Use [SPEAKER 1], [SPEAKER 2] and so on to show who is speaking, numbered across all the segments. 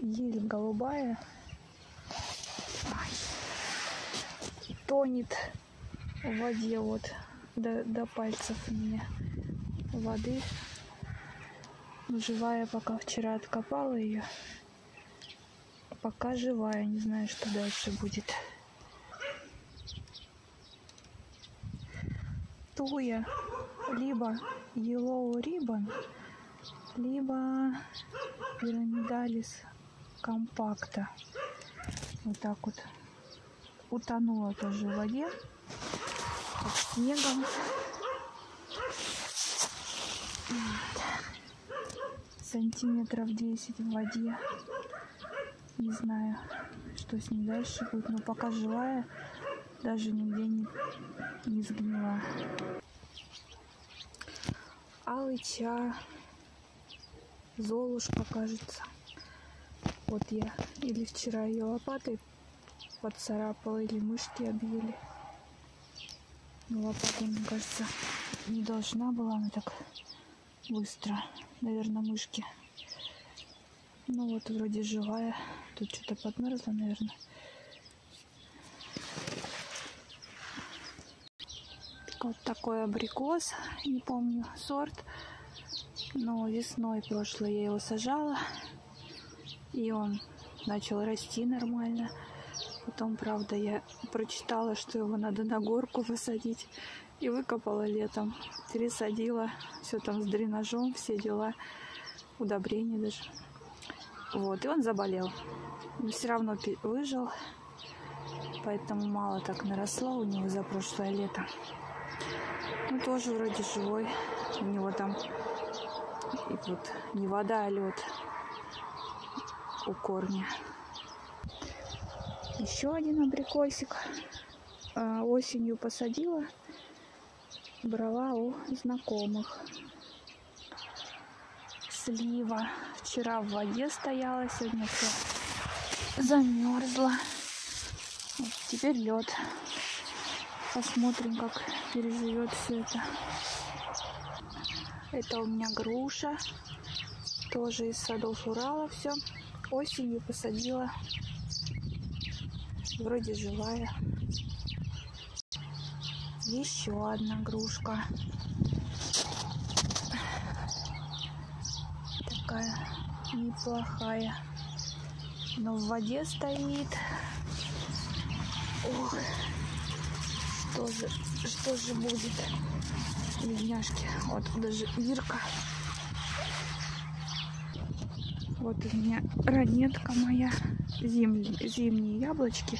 [SPEAKER 1] ель голубая. Тонет в воде вот до, до пальцев у меня воды. Живая, пока вчера откопала ее. Пока живая, не знаю, что дальше будет. Туя, либо Yellow Ribbon, либо Пирамидалис компакта. Вот так вот. Утонула тоже в воде под снегом. Сантиметров 10 в воде. Не знаю, что с ней дальше будет, но пока живая, даже нигде не, не сгнила. Алыча, Золушка, кажется. Вот я или вчера ее лопатой поцарапала, или мышки объели. Но лопата, мне кажется, не должна была она так быстро. Наверное, мышки. Ну вот, вроде живая. Тут что-то подмерзло, наверное. Вот такой абрикос, не помню сорт. Но весной прошлой я его сажала. И он начал расти нормально. Потом, правда, я прочитала, что его надо на горку высадить. И выкопала летом. Пересадила. Все там с дренажом, все дела. Удобрения даже. Вот, и он заболел. Но все равно выжил. Поэтому мало так наросло у него за прошлое лето. Ну, тоже вроде живой. У него там и тут не вода, а лед у корня. Еще один абрикосик. А, осенью посадила. Брала у знакомых. Слива. Вчера в воде стояла, сегодня все замерзла. Вот теперь лед. Посмотрим, как переживет все это. Это у меня груша. Тоже из садов Урала все. Осенью посадила. Вроде живая. Еще одна грушка. Такая неплохая. Но в воде стоит. Ох, что же, что же будет? Бедняжки. Вот даже Ирка. Вот у меня ранетка моя. Зимние, зимние яблочки.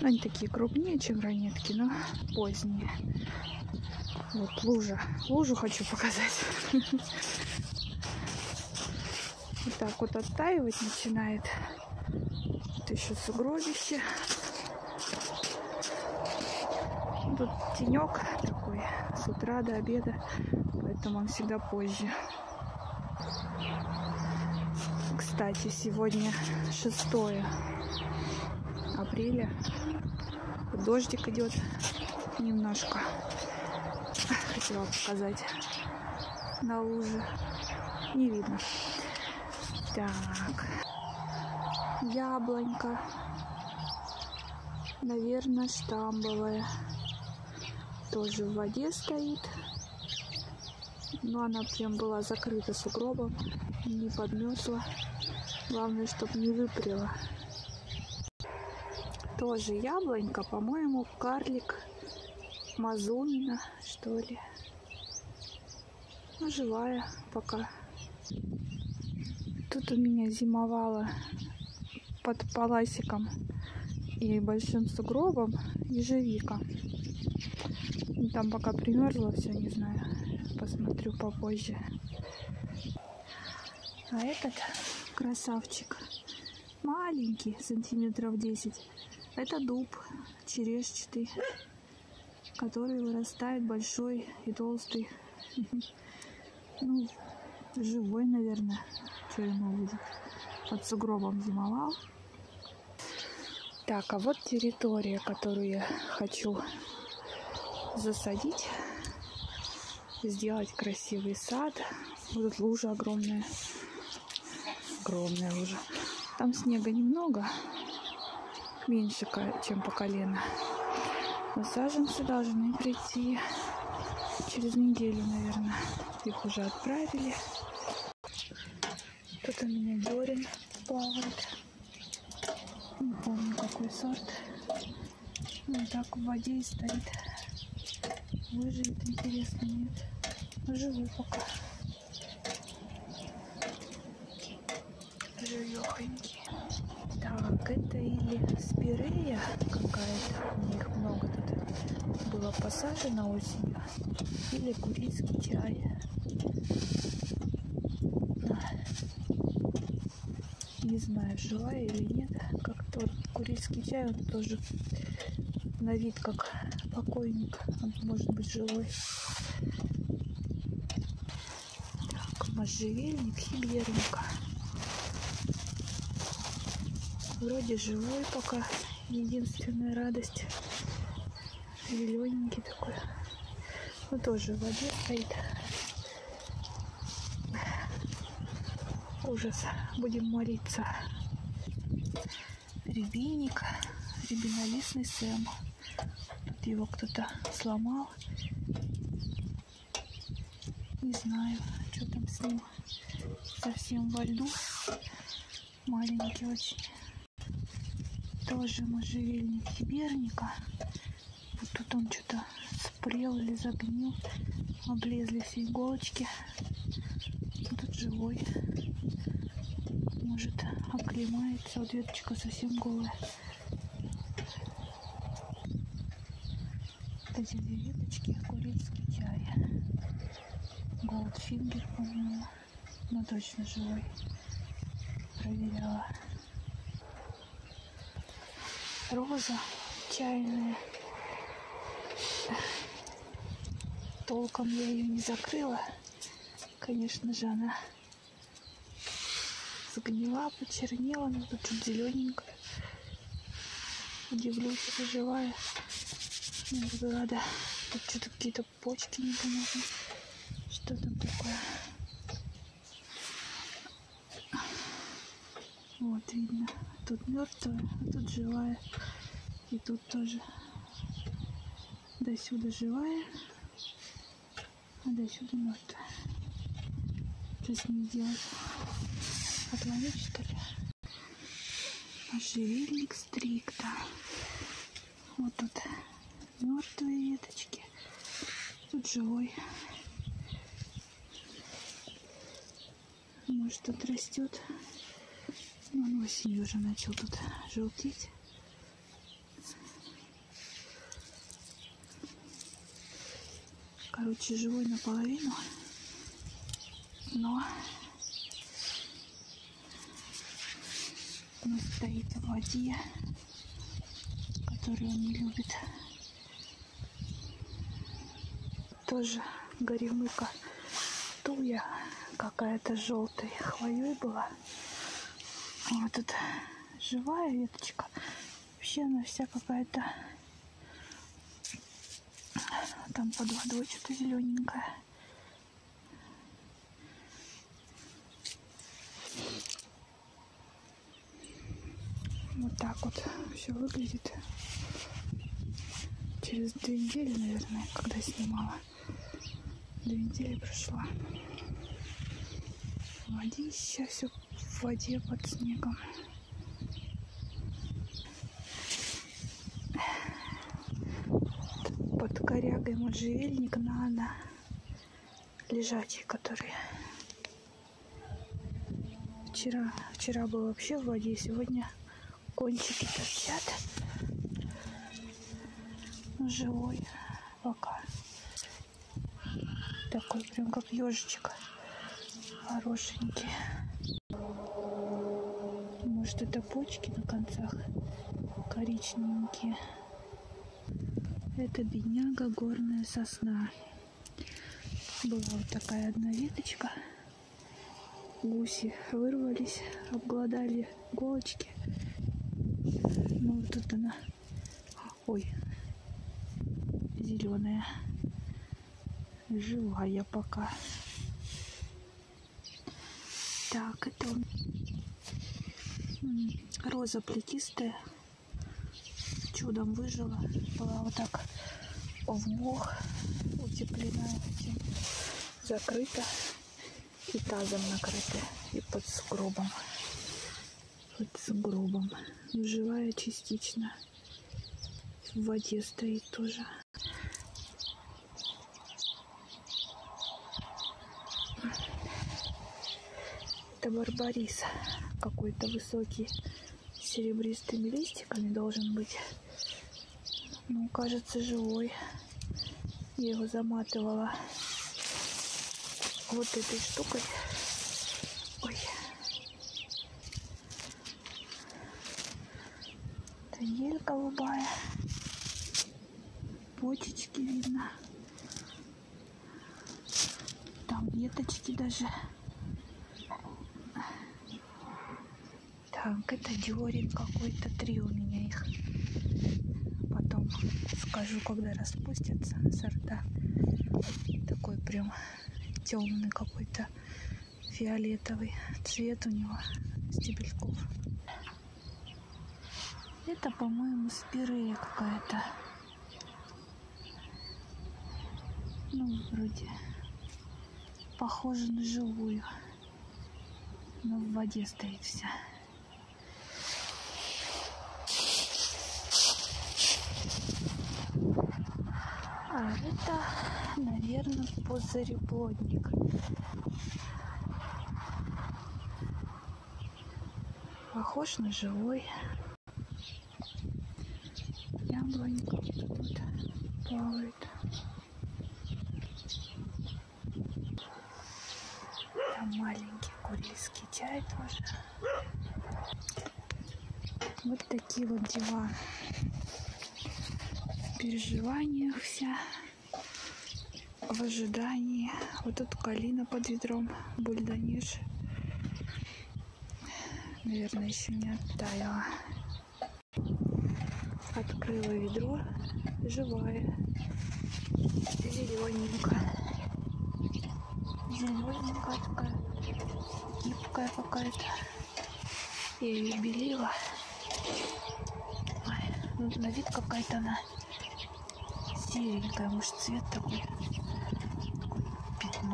[SPEAKER 1] Ну, они такие крупнее, чем ранетки, но поздние. Вот лужа. Лужу хочу показать. Вот так вот оттаивать начинает. Вот еще сугробище. Тут тенек такой с утра до обеда, поэтому он всегда позже. Кстати, сегодня 6 апреля. Дождик идет немножко. Хотела показать на луже. Не видно. Так. Яблонька. Наверное, штамбовая тоже в воде стоит. Но она прям была закрыта сугробом, не подмерзла. Главное, чтобы не выпрела. Тоже яблонька, по-моему, карлик Мазунина, что ли. Ну, живая пока. Тут у меня зимовала под паласиком и большим сугробом ежевика. Там пока примерзло все, не знаю. Посмотрю попозже. А этот красавчик маленький, сантиметров 10. Это дуб черешчатый, который вырастает большой и толстый. Ну, живой, наверное. Что ему будет? Под сугробом зимовал. Так, а вот территория, которую я хочу засадить, сделать красивый сад. Вот лужа огромная, огромная лужа. Там снега немного, меньше, чем по колено. Но саженцы должны прийти через неделю, наверное. Их уже отправили. Тут у меня Дорин плавает. Не помню, какой сорт. Ну, так в воде и стоит. Выживет, интересно, нет. Живу пока. Живехонький. Так, это или спирея какая-то, у них много тут было посажено осенью, или курильский чай. Не знаю, живая или нет. Как тот курильский чай, он тоже на вид как покойник. Он может быть живой. Так, можжевельник, хиберника. Вроде живой пока. Единственная радость. Зелененький такой. Ну тоже в воде стоит. Ужас. Будем молиться. Рябиник. Рябинолистный Сэм. Его кто-то сломал. Не знаю, что там с ним. Совсем во льду. Маленький очень. Тоже можжевельник хиберника. Вот тут он что-то спрел или загнил. Облезли все иголочки. Тут живой. Может, оклемается. Вот веточка совсем голая. Вот эти две веточки курильский чай. Голдфингер, по-моему. Но точно живой. Проверяла. Роза чайная. Толком я ее не закрыла. Конечно же, она загнила, почернела, но тут чуть зелененькая. Удивлюсь, это живая. Не буду рада. Тут что-то какие-то почки непонятно. Что там такое? Вот видно. Тут мертвая, а тут живая. И тут тоже до сюда живая, а до сюда мертвая. Что с ней делать? Отловить что ли? Можжевельник стрикта. Вот тут мертвые веточки. Тут живой. Может тут растет. Но он осенью уже начал тут желтеть. Короче, живой наполовину. Но, но стоит в воде, которую он не любит. Тоже горемыка туя какая-то желтой хвоей была. Вот тут живая веточка. Вообще она вся какая-то там под водой что-то зелененькое. Вот так вот все выглядит. Через две недели, наверное, когда снимала. Две недели прошла. Водища, все в воде под снегом. Под корягой можжевельник надо лежачий, который вчера, вчера был вообще в воде, сегодня кончики торчат. Живой пока. Такой прям как ежичек. Хорошенький. Может это почки на концах коричневенькие. Это бедняга горная сосна. Была вот такая одна веточка. Гуси вырвались, обглодали иголочки. Ну вот тут она. Ой, зеленая. Живая пока. М, Роза плетистая. Чудом выжила. Была вот так в мох утеплена этим. Закрыта. И тазом накрыта. И под сугробом. Под сугробом. Живая частично. В воде стоит тоже. Это барбарис. Какой-то высокий. С серебристыми листиками должен быть. Ну, кажется, живой. Я его заматывала вот этой штукой. Ой. Это ель голубая. Почечки видно. Там веточки даже. Так, это диорин какой-то. Три у меня их. Потом скажу, когда распустятся сорта. Такой прям темный какой-то фиолетовый цвет у него стебельков. Это, по-моему, спирея какая-то. Ну, вроде похоже на живую. Но в воде стоит вся. А это, наверное, пузыреплодник. Похож на живой. Яблонька вот тут плавает. Там маленький курильский чай тоже. Вот такие вот дела. В переживаниях вся. В ожидании. Вот тут калина под ведром. Бульдонеж. Наверное, еще не оттаяла. Открыла ведро. Живая. Зелененькая. Зелененькая такая. Гибкая какая-то. Я ее белила. Ой, ну, на вид какая-то она серенькая, может цвет такой,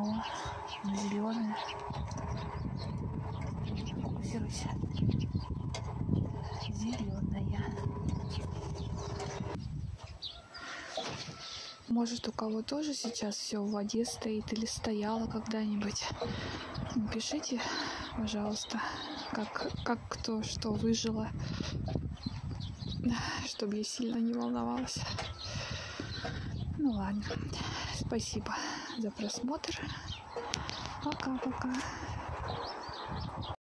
[SPEAKER 1] пятно, зеленое. Фокусируйся. Зеленая. Может, у кого тоже сейчас все в воде стоит или стояло когда-нибудь? Напишите, пожалуйста, как, как кто что выжило, чтобы я сильно не волновалась. Ну ладно. Спасибо за просмотр. Пока-пока.